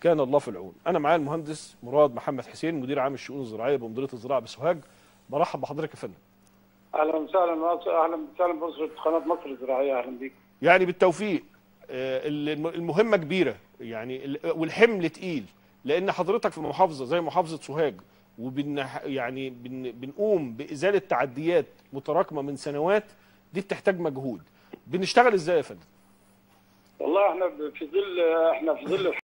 كان الله في العون. أنا معايا المهندس مراد محمد حسين مدير عام الشؤون الزراعية بمديريه الزراعة بسوهاج. برحب بحضرتك يا فندم. أهلا وسهلا أهلا وسهلا باسره قناة مصر الزراعية. أهلا بيك. يعني بالتوفيق. آه، المهمة كبيرة. يعني والحمل تقيل. لأن حضرتك في محافظة زي محافظة سوهاج وبن يعني بن بنقوم بإزالة تعديات متراكمة من سنوات دي بتحتاج مجهود. بنشتغل إزاي يا فندم؟ والله إحنا في ظل إحنا في ظل